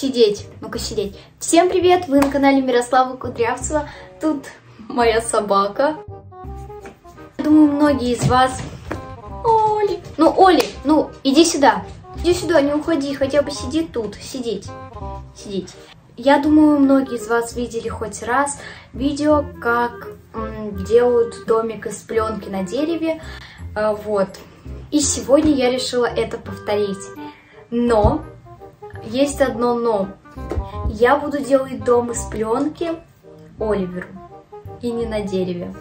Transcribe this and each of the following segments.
Сидеть. Ну-ка, сидеть. Всем привет! Вы на канале Мирослава Кудрявцева. Тут моя собака. Думаю, многие из вас... Оли! Ну, Оли, ну, иди сюда. Иди сюда, не уходи, хотя бы сиди тут. Сидеть. Сидеть. Я думаю, многие из вас видели хоть раз видео, как делают домик из пленки на дереве. А, вот. И сегодня я решила это повторить. Но есть одно но. Я буду делать дом из пленки Оливеру. И не на дереве,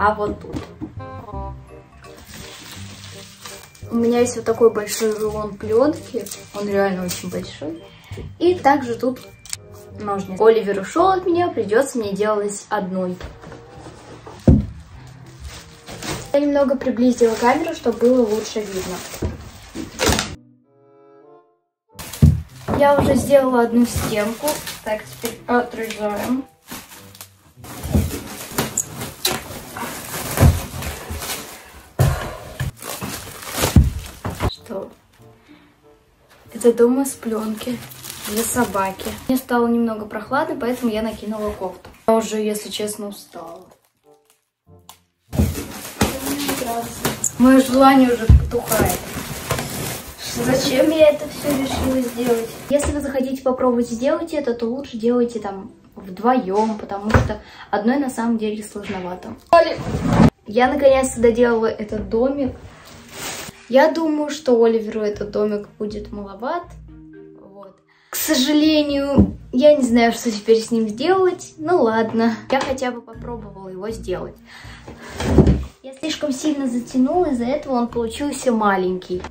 а вот тут. У меня есть вот такой большой рулон пленки. Он реально очень большой. И также тут ножницы. Оливер ушел от меня, придется мне делать одной. Я немного приблизила камеру, чтобы было лучше видно. Я уже сделала одну стенку. Так, теперь отрезаем. Что? Это дом из пленки для собаки. Мне стало немного прохладно, поэтому я накинула кофту. Я уже, если честно, устала. Мое желание уже потухает. Зачем я это все решила сделать? Если вы захотите попробовать сделать это, то лучше делайте там вдвоем, потому что одной на самом деле сложновато. Я наконец-то доделала этот домик. Я думаю, что Оливеру этот домик будет маловат. Вот. К сожалению, я не знаю, что теперь с ним сделать. Ну ладно, я хотя бы попробовала его сделать. Я слишком сильно затянула, из-за этого он получился маленький.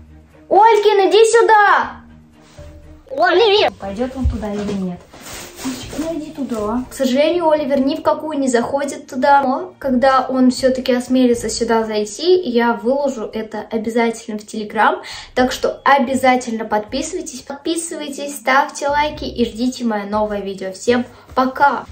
Олькин, иди сюда! Оливер! Пойдет он туда или нет? Ну иди туда. К сожалению, Оливер ни в какую не заходит туда. Но когда он все-таки осмелится сюда зайти, я выложу это обязательно в Телеграм. Так что обязательно подписывайтесь, подписывайтесь, ставьте лайки и ждите мое новое видео. Всем пока!